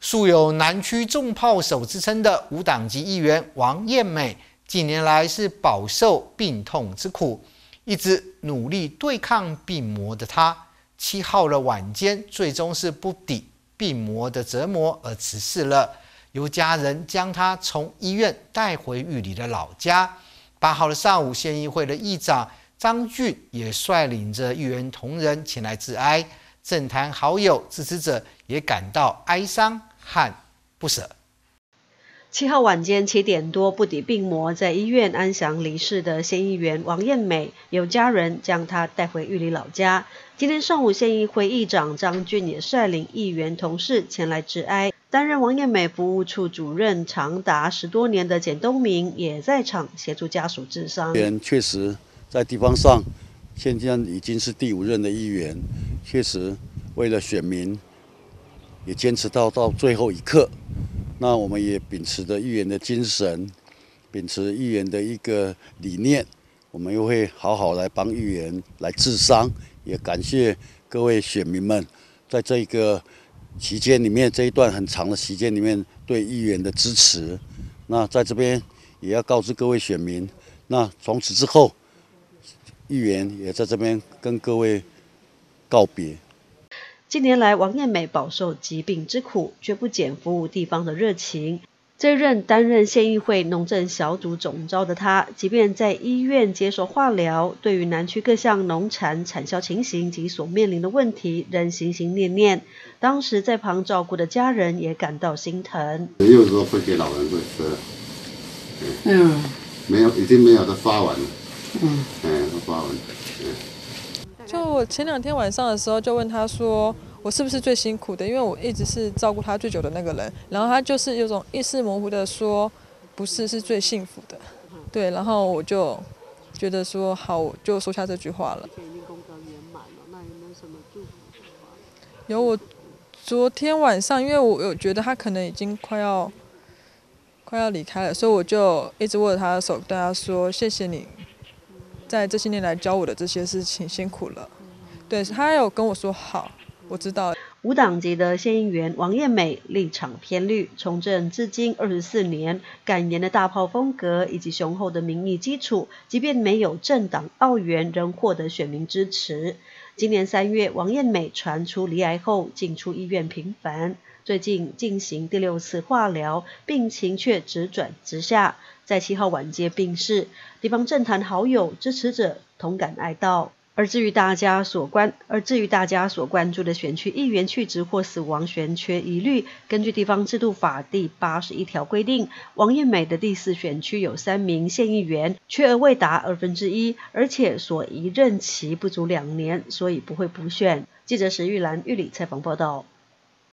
素有南区重炮手之称的无党籍议员王艳美，近年来是饱受病痛之苦，一直努力对抗病魔的她，七号的晚间，最终是不抵病魔的折磨而辞世了。由家人将她从医院带回玉里的老家。八号的上午，县议会的议长张俊也率领着议员同仁前来致哀，政坛好友、支持者也感到哀伤。和不舍。七号晚间七点多，不敌病魔，在医院安详离世的县议员王艳美，有家人将她带回玉里老家。今天上午，县议会议长张俊也率领议员同事前来致哀。担任王艳美服务处主任长达十多年的简东明也在场协助家属治伤。议员确实在地方上，现在已经是第五任的议员，确实为了选民。也坚持到到最后一刻，那我们也秉持着议员的精神，秉持议员的一个理念，我们又会好好来帮议员来治伤，也感谢各位选民们在这个期间里面这一段很长的时间里面对议员的支持。那在这边也要告知各位选民，那从此之后，议员也在这边跟各位告别。近年来，王艳美饱受疾病之苦，却不减服务地方的热情。这任担任县议会农政小组总召的她，即便在医院接受化疗，对于南区各项农产产销情形及所面临的问题，仍心心念念。当时在旁照顾的家人也感到心疼。没有说会给老人会吃，嗯，没有，已经没有的发完了，嗯，嗯，都发完，嗯。就我前两天晚上的时候，就问他说，我是不是最辛苦的？因为我一直是照顾他最久的那个人。然后他就是有种意识模糊的说，不是，是最幸福的。对，然后我就觉得说，好，我就说下这句话了。有我昨天晚上，因为我有觉得他可能已经快要快要离开了，所以我就一直握着他的手，对他说，谢谢你。在这些年来教我的这些事情辛苦了，对他有跟我说好，我知道。无党籍的县议员王艳美立场偏绿，从政至今二十四年，敢言的大炮风格以及雄厚的民意基础，即便没有政党澳元，仍获得选民支持。今年三月，王艳美传出离癌后进出医院频繁，最近进行第六次化疗，病情却直转直下。在七号晚间病逝，地方政坛好友、支持者同感哀悼。而至于大家所关，而至于大家所关注的选区议员去职或死亡悬缺一律，根据地方制度法第八十一条规定，王艳美的第四选区有三名县议员，缺额未达二分之一，而且所移任期不足两年，所以不会补选。记者石玉兰玉里采访报道。